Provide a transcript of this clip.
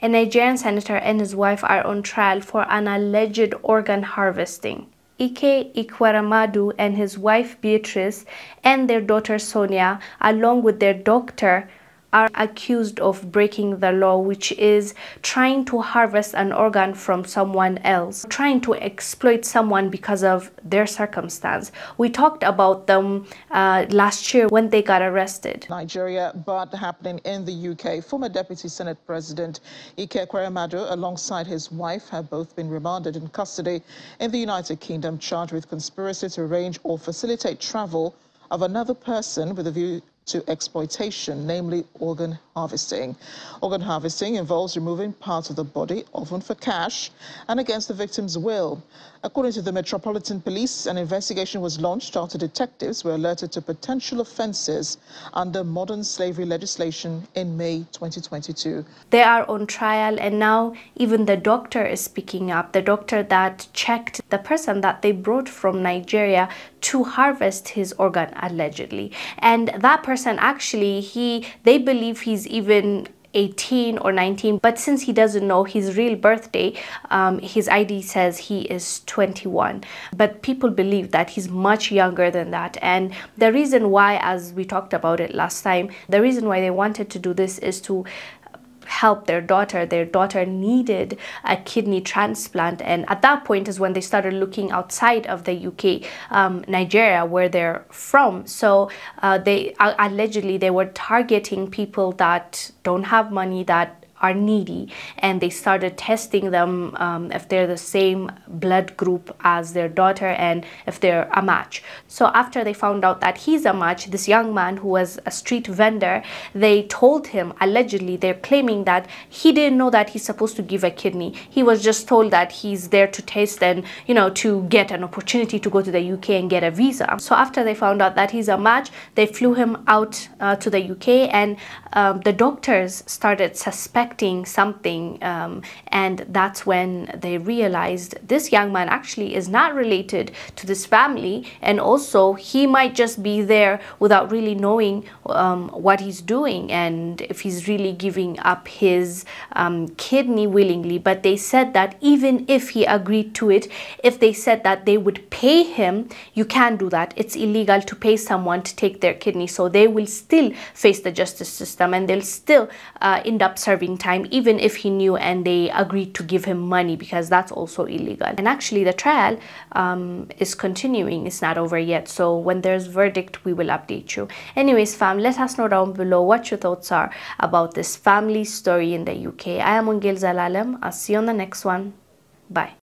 A Nigerian senator and his wife are on trial for an alleged organ harvesting. Ike Ekweremadu and his wife Beatrice and their daughter Sonia, along with their doctor, are accused of breaking the law, which is trying to harvest an organ from someone else, trying to exploit someone because of their circumstance. We talked about them uh, last year when they got arrested. Nigeria, but happening in the UK. Former Deputy Senate President Ike Ekweremadu, alongside his wife, have both been remanded in custody in the United Kingdom, charged with conspiracy to arrange or facilitate travel of another person with a view to exploitation, namely organ harvesting. Organ harvesting involves removing parts of the body, often for cash, and against the victim's will. According to the Metropolitan Police, an investigation was launched after detectives were alerted to potential offences under modern slavery legislation in May 2022. They are on trial and now even the doctor is speaking up. The doctor that checked the person that they brought from Nigeria to harvest his organ allegedly. And that person actually, he they believe he's even 18 or 19 but since he doesn't know his real birthday um, his id says he is 21 but people believe that he's much younger than that and the reason why as we talked about it last time the reason why they wanted to do this is to help their daughter. Their daughter needed a kidney transplant, and at that point is when they started looking outside of the UK, um, Nigeria, where they're from. So uh, they uh, allegedly they were targeting people that don't have money that are needy and they started testing them um, if they're the same blood group as their daughter and if they're a match. So after they found out that he's a match, this young man who was a street vendor, they told him, allegedly, they're claiming that he didn't know that he's supposed to give a kidney. He was just told that he's there to test and, you know, to get an opportunity to go to the UK and get a visa. So after they found out that he's a match, they flew him out uh, to the UK and um, the doctors started suspecting something um, and that's when they realized this young man actually is not related to this family and also he might just be there without really knowing um, what he's doing and if he's really giving up his um, kidney willingly. But they said that even if he agreed to it if they said that they would pay him you can't do that. It's illegal to pay someone to take their kidney. So they will still face the justice system and they'll still uh, end up serving time even if he knew and they agreed to give him money because that's also illegal. And actually the trial um, is continuing. It's not over yet. So when there's verdict we will update you. Anyways fam let us know down below what your thoughts are about this family story in the UK I am Wongel Zelalem I'll see you on the next one. Bye